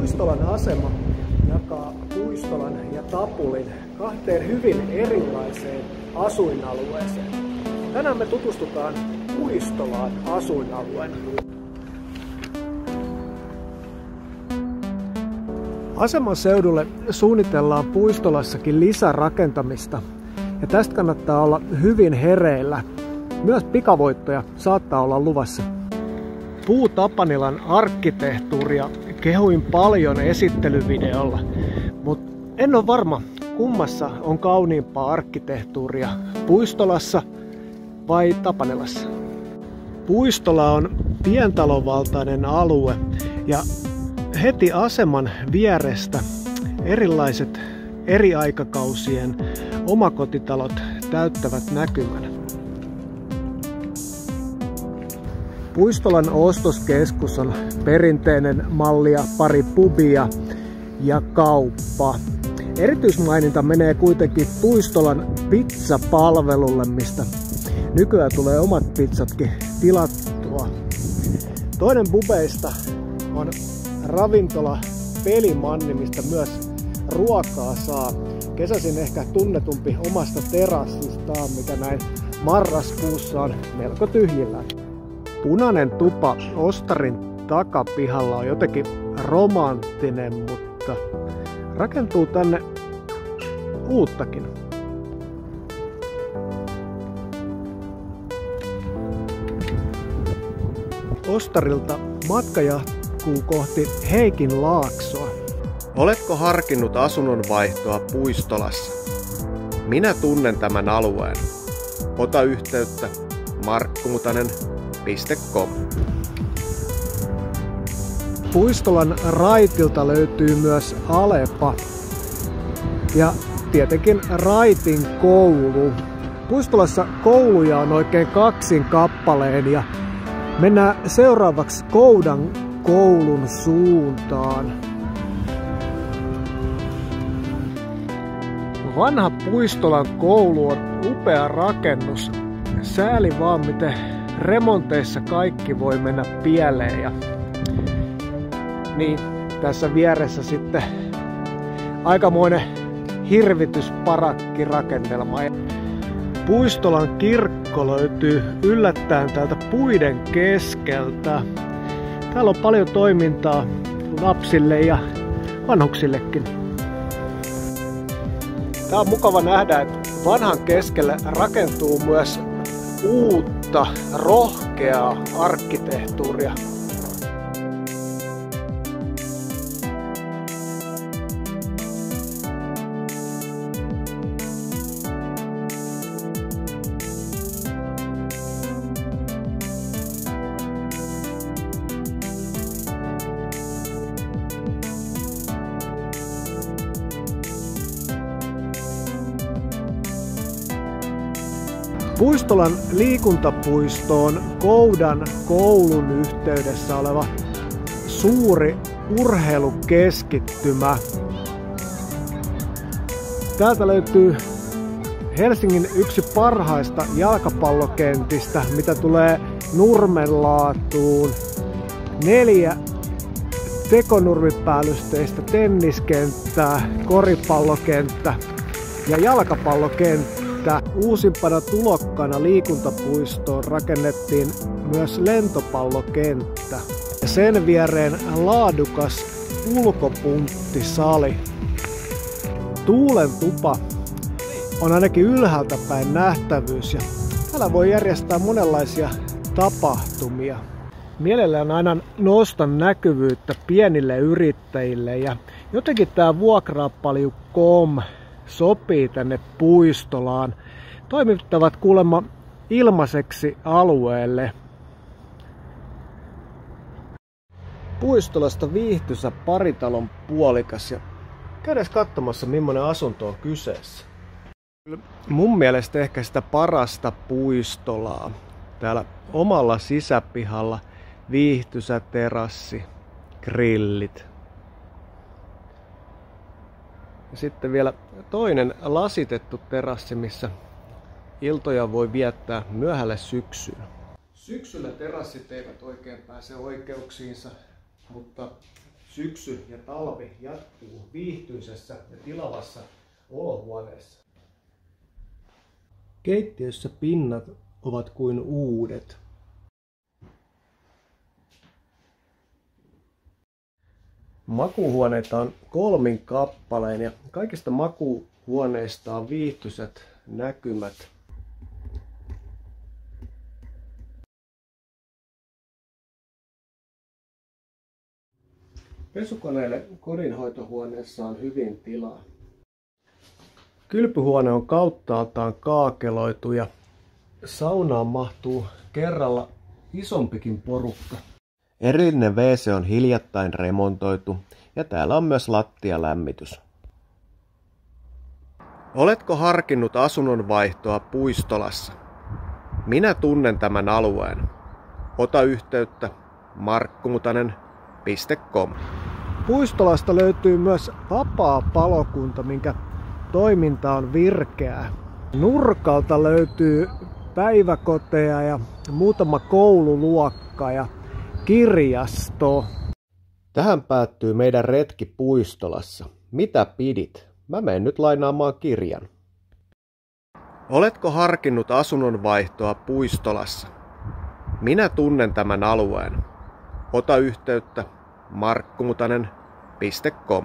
Puistolan asema jakaa Puistolan ja Tapulin kahteen hyvin erilaiseen asuinalueeseen. Tänään me tutustutaan Puistolaan asuinalueena. Aseman seudulle suunnitellaan Puistolassakin lisärakentamista ja tästä kannattaa olla hyvin hereillä. Myös pikavoittoja saattaa olla luvassa. Puu Tapanilan arkkitehtuuria kehuin paljon esittelyvideolla, mutta en ole varma, kummassa on kauniimpaa arkkitehtuuria, Puistolassa vai Tapanilassa. Puistola on pientalovaltainen alue ja heti aseman vierestä erilaiset eri aikakausien omakotitalot täyttävät näkymän. Puistolan ostoskeskus on perinteinen malli ja pari pubia ja kauppa. Erityismaininta menee kuitenkin Puistolan pizzapalvelulle, mistä nykyään tulee omat pizzatkin tilattua. Toinen pubeista on ravintola Pelimanni, mistä myös ruokaa saa. Kesäsin ehkä tunnetumpi omasta terassistaan, mikä näin marraskuussa on melko tyhjillään. Punainen tupa Ostarin takapihalla on jotenkin romanttinen, mutta rakentuu tänne uuttakin. Ostarilta matka jatkuu kohti Heikin laaksoa. Oletko harkinnut asunnonvaihtoa Puistolassa? Minä tunnen tämän alueen. Ota yhteyttä markkumutanen.com Puistolan raitilta löytyy myös Alepa ja tietenkin Raitin koulu. Puistolassa kouluja on oikein kaksin kappaleen ja mennään seuraavaksi Koudan koulun suuntaan. Vanha Puistolan koulu on upea rakennus. Sääli vaan miten remonteissa kaikki voi mennä pieleen. Ja niin tässä vieressä sitten aikamoinen hirvitysparakkirakennelma. Puistolan kirkko löytyy yllättäen täältä puiden keskeltä. Täällä on paljon toimintaa lapsille ja vanhuksillekin. Tää on mukava nähdä, että vanhan keskelle rakentuu myös uutta, rohkeaa arkkitehtuuria. Puistolan liikuntapuisto on Koudan koulun yhteydessä oleva suuri urheilukeskittymä. Täältä löytyy Helsingin yksi parhaista jalkapallokentistä, mitä tulee nurmenlaatuun. Neljä tekonurmipäällysteistä tenniskenttää, koripallokenttä ja jalkapallokenttä että uusimpana tulokkana liikuntapuistoon rakennettiin myös lentopallokenttä. Ja sen viereen laadukas ulkopunttisali. Tuulen tupa on ainakin ylhäältä päin nähtävyys ja täällä voi järjestää monenlaisia tapahtumia. Mielellään aina nostan näkyvyyttä pienille yrittäjille ja jotenkin tämä vuokraappaliu.com sopii tänne puistolaan. Toimittavat kuulemma ilmaiseksi alueelle. Puistolasta viihtysä paritalon puolikas ja käydään katsomassa millainen asunto on kyseessä. Mun mielestä ehkä sitä parasta puistolaa. Täällä omalla sisäpihalla viihtysä terassi, grillit, ja sitten vielä toinen lasitettu terassi, missä iltoja voi viettää myöhälle syksyyn. Syksyllä terassit eivät oikein pääse oikeuksiinsa, mutta syksy ja talvi jatkuu viihtyisessä ja tilavassa olohuoneessa. Keittiössä pinnat ovat kuin uudet. Makuhuoneita on kolmin kappaleen ja kaikista makuhuoneista on viihtyiset näkymät. Pesukoneelle kodinhoitohuoneessa on hyvin tilaa. Kylpyhuone on kauttaaltaan kaakeloitu ja saunaan mahtuu kerralla isompikin porukka. Erillinen WC on hiljattain remontoitu ja täällä on myös lattialämmitys. Oletko harkinnut asunnon vaihtoa Puistolassa? Minä tunnen tämän alueen. Ota yhteyttä markkumutanen.com. Puistolasta löytyy myös vapaa palokunta, minkä toiminta on virkeää. Nurkalta löytyy päiväkoteja ja muutama koululuokka ja kirjasto. Tähän päättyy meidän retki Puistolassa. Mitä pidit? Mä menen nyt lainaamaan kirjan. Oletko harkinnut asunnon vaihtoa Puistolassa? Minä tunnen tämän alueen. Ota yhteyttä markkumutanen.com